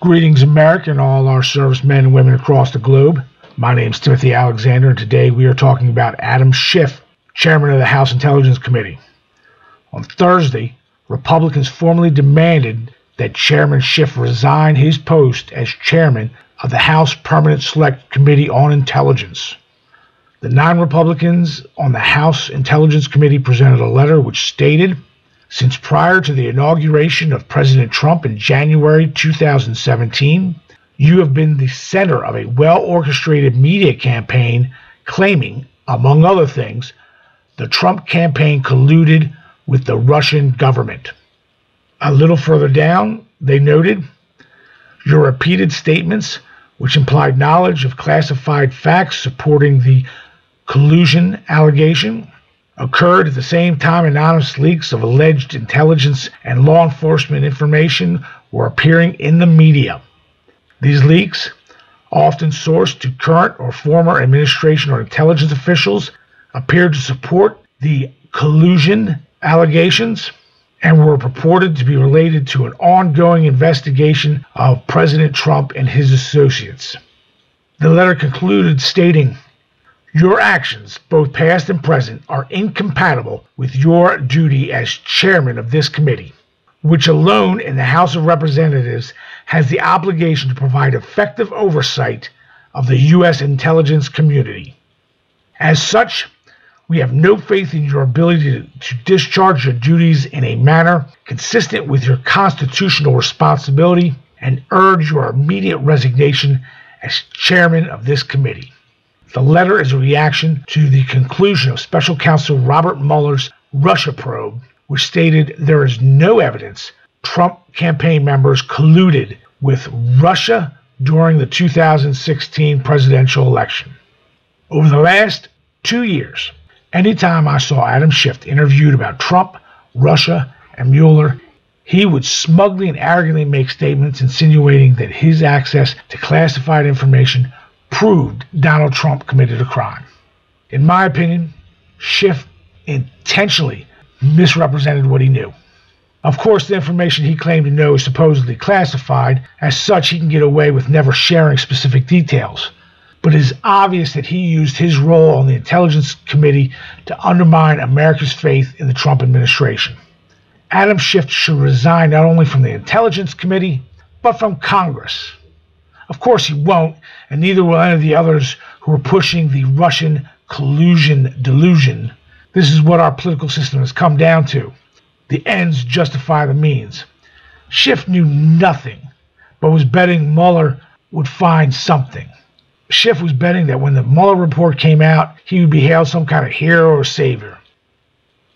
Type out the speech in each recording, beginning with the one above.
Greetings, America, and all our servicemen and women across the globe. My name is Timothy Alexander, and today we are talking about Adam Schiff, chairman of the House Intelligence Committee. On Thursday, Republicans formally demanded that Chairman Schiff resign his post as chairman of the House Permanent Select Committee on Intelligence. The nine Republicans on the House Intelligence Committee presented a letter which stated since prior to the inauguration of President Trump in January 2017, you have been the center of a well orchestrated media campaign claiming, among other things, the Trump campaign colluded with the Russian government. A little further down, they noted your repeated statements, which implied knowledge of classified facts supporting the collusion allegation, occurred at the same time anonymous leaks of alleged intelligence and law enforcement information were appearing in the media. These leaks, often sourced to current or former administration or intelligence officials, appeared to support the collusion allegations and were purported to be related to an ongoing investigation of President Trump and his associates. The letter concluded stating your actions, both past and present, are incompatible with your duty as chairman of this committee, which alone in the House of Representatives has the obligation to provide effective oversight of the U.S. intelligence community. As such, we have no faith in your ability to, to, discharge your duties in a manner consistent with your constitutional responsibility and urge your immediate resignation as chairman of this committee. The letter is a reaction to the conclusion of Special Counsel Robert Mueller's Russia probe, which stated there is no evidence Trump campaign members colluded with Russia during the 2016 presidential election. Over the last two years, anytime I saw Adam Schiff interviewed about Trump, Russia, and Mueller, he would smugly and arrogantly make statements insinuating that his access to classified information proved Donald Trump committed a crime. In my opinion, Schiff intentionally misrepresented what he knew. Of course, the information he claimed to know is supposedly classified. As such, he can get away with never sharing specific details. But it is obvious that he used his role on the Intelligence Committee to undermine America's faith in the Trump administration. Adam Schiff should resign not only from the Intelligence Committee, but from Congress. Of course, he won't, and neither will any of the others who are pushing the Russian collusion delusion. This is what our political system has come down to. The ends justify the means. Schiff knew nothing, but was betting Mueller would find something. Schiff was betting that when the Mueller report came out, he would be hailed some kind of hero or savior.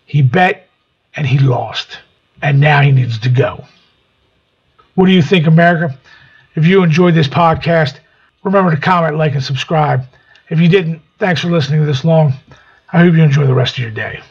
He bet and he lost, and now he needs to go. What do you think, America? If you enjoyed this podcast, remember to comment, like, and subscribe. If you didn't, thanks for listening this long. I hope you enjoy the rest of your day.